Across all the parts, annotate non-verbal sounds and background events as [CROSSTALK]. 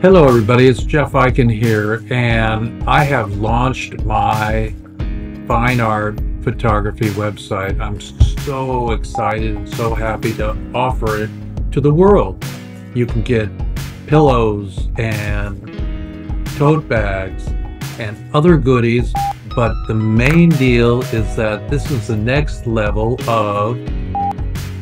Hello, everybody. It's Jeff Eichen here, and I have launched my fine art photography website. I'm so excited and so happy to offer it to the world. You can get pillows and tote bags and other goodies, but the main deal is that this is the next level of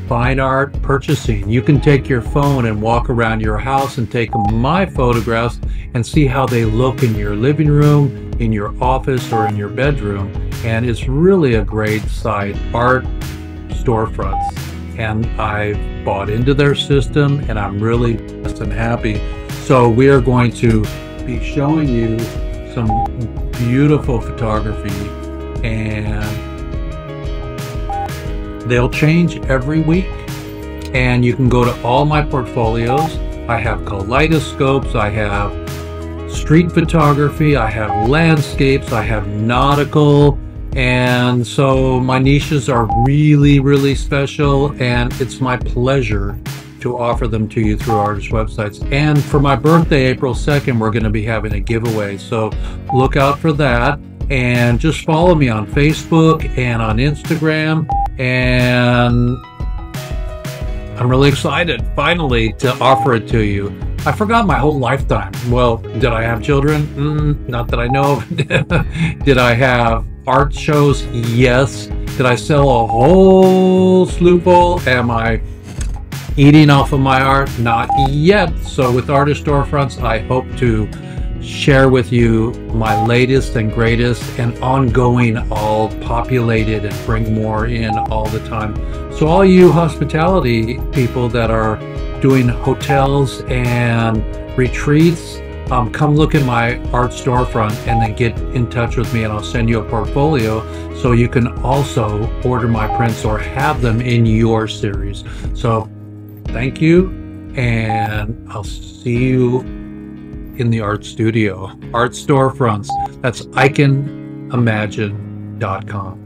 fine art purchasing. You can take your phone and walk around your house and take my photographs and see how they look in your living room, in your office, or in your bedroom. And it's really a great site, art storefronts. And I've bought into their system and I'm really blessed and happy. So we are going to be showing you some beautiful photography and They'll change every week, and you can go to all my portfolios. I have kaleidoscopes, I have street photography, I have landscapes, I have nautical, and so my niches are really, really special, and it's my pleasure to offer them to you through artist websites. And for my birthday, April 2nd, we're going to be having a giveaway. So look out for that and just follow me on Facebook and on Instagram. And I'm really excited finally to offer it to you. I forgot my whole lifetime. Well, did I have children? Mm, not that I know of. [LAUGHS] did I have art shows? Yes. Did I sell a whole slew full? Am I eating off of my art? Not yet. So with artist storefronts, I hope to share with you my latest and greatest and ongoing all populated and bring more in all the time. So all you hospitality people that are doing hotels and retreats, um, come look at my art storefront and then get in touch with me and I'll send you a portfolio so you can also order my prints or have them in your series. So thank you and I'll see you in the art studio, art storefronts. That's eichenimagine.com.